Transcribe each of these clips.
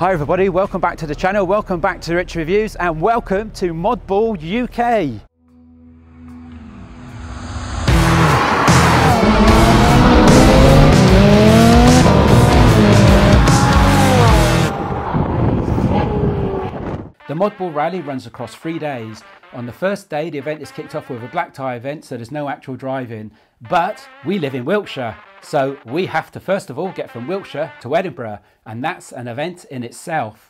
Hi everybody, welcome back to the channel, welcome back to Rich Reviews and welcome to Modball UK. Modball Rally runs across three days. On the first day, the event is kicked off with a black tie event, so there's no actual driving. But we live in Wiltshire, so we have to first of all get from Wiltshire to Edinburgh, and that's an event in itself.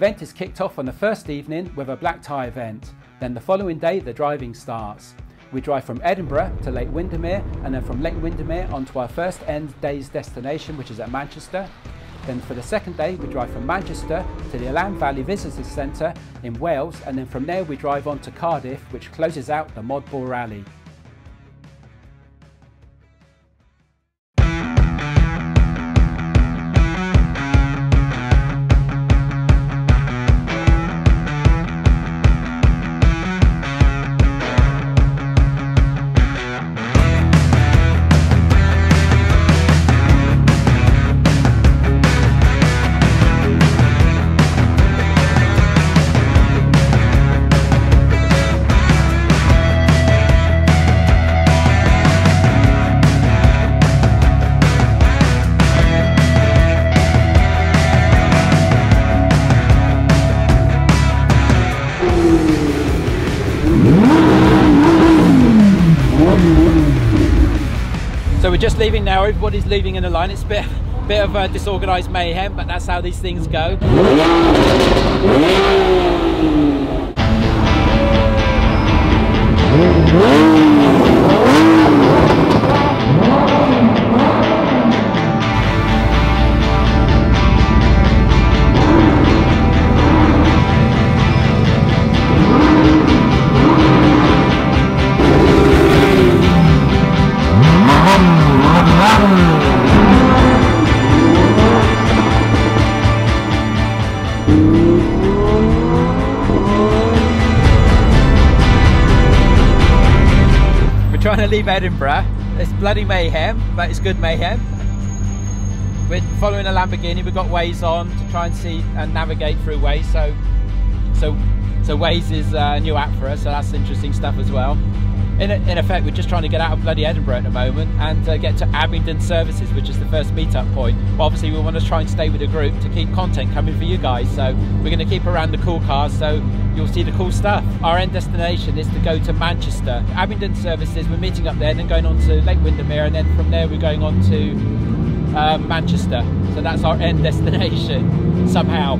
Event is kicked off on the first evening with a black tie event. Then the following day, the driving starts. We drive from Edinburgh to Lake Windermere and then from Lake Windermere onto our first end day's destination, which is at Manchester. Then for the second day, we drive from Manchester to the Elan Valley Visitors Centre in Wales, and then from there we drive on to Cardiff, which closes out the Modball Rally. Just leaving now, everybody's leaving in a line. It's a bit, bit of a disorganised mayhem, but that's how these things go. Leave Edinburgh. It's bloody mayhem, but it's good mayhem. We're following a Lamborghini. We've got Waze on to try and see and navigate through Waze. So, so, so Waze is a new app for us. So that's interesting stuff as well. In, in effect, we're just trying to get out of bloody Edinburgh at the moment and uh, get to Abington Services, which is the first meetup point. But obviously, we want to try and stay with the group to keep content coming for you guys. So we're going to keep around the cool cars. So you'll see the cool stuff. Our end destination is to go to Manchester. Abington Services, we're meeting up there, then going on to Lake Windermere, and then from there we're going on to uh, Manchester. So that's our end destination, somehow.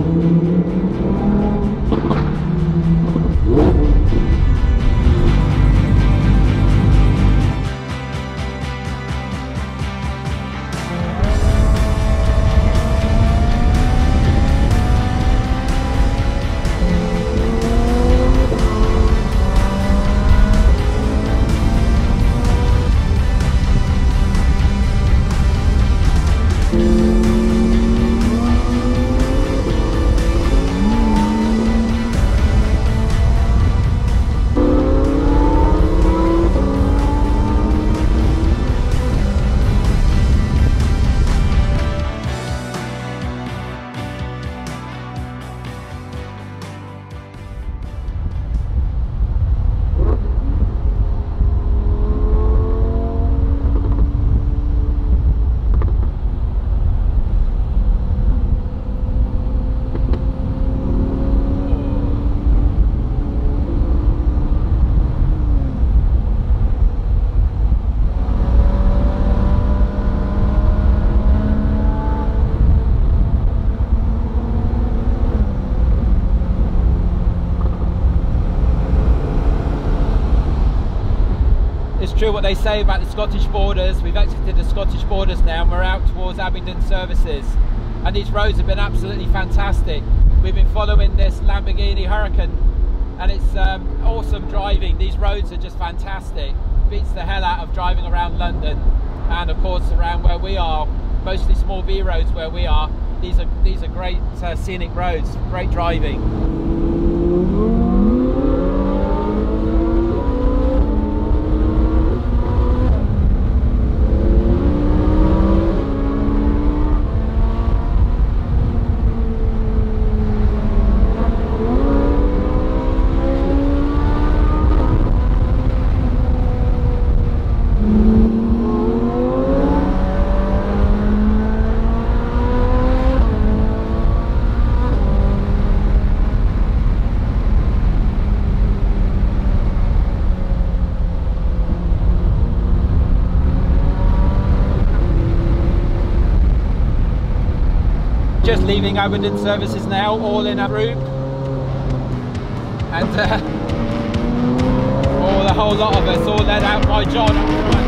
what they say about the Scottish borders. We've exited the Scottish borders now and we're out towards Abington services. And these roads have been absolutely fantastic. We've been following this Lamborghini Huracan and it's um, awesome driving. These roads are just fantastic. Beats the hell out of driving around London and of course around where we are, mostly small B roads where we are. These are, these are great uh, scenic roads, great driving. Leaving Abington services now, all in a group. And uh, all the whole lot of us, all led out by John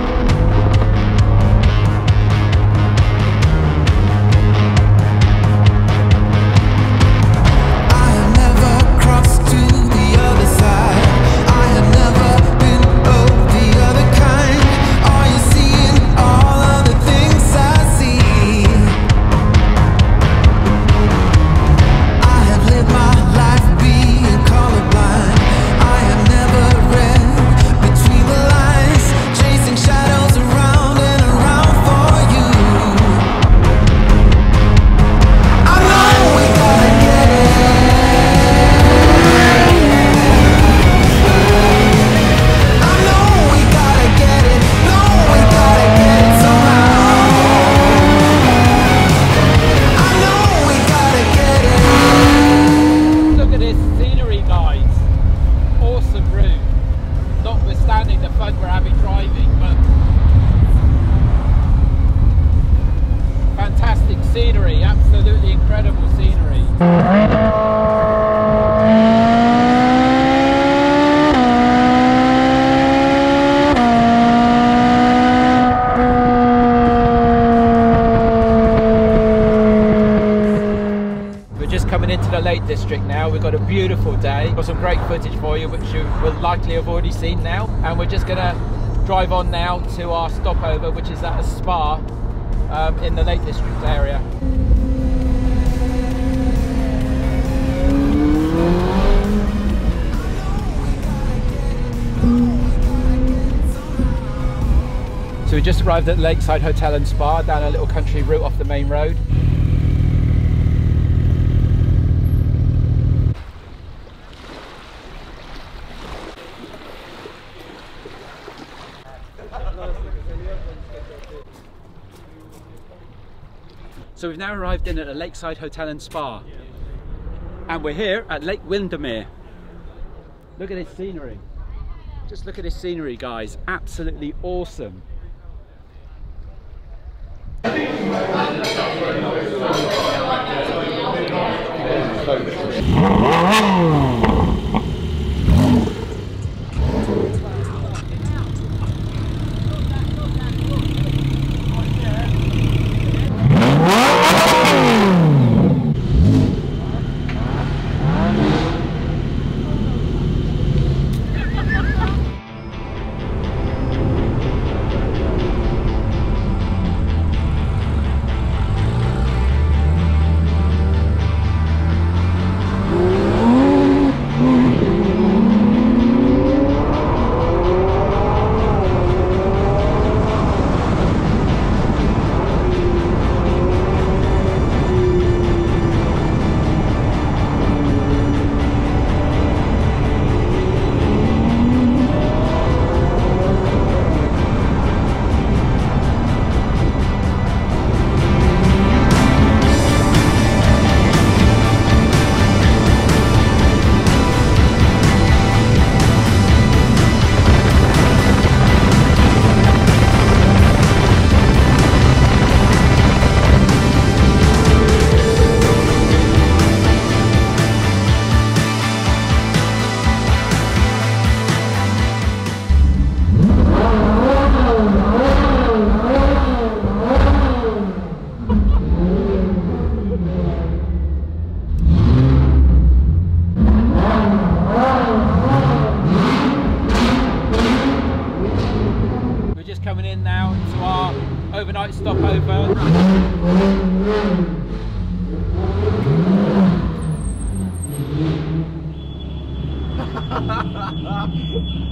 Lake District now. We've got a beautiful day. Got some great footage for you, which you will likely have already seen now. And we're just gonna drive on now to our stopover, which is at a spa um, in the Lake District area. So we just arrived at Lakeside Hotel and Spa down a little country route off the main road. So we've now arrived in at a lakeside hotel and spa. And we're here at Lake Windermere. Look at this scenery. Just look at this scenery, guys. Absolutely awesome. coming in now to our overnight stopover. Ha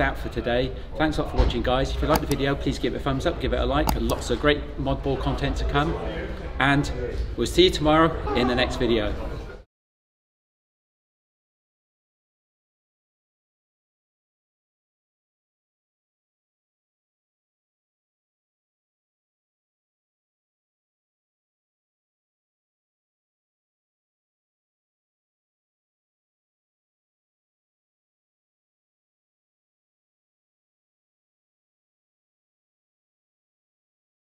Out for today. Thanks a lot for watching, guys. If you like the video, please give it a thumbs up, give it a like. Lots of great modball content to come. And we'll see you tomorrow in the next video.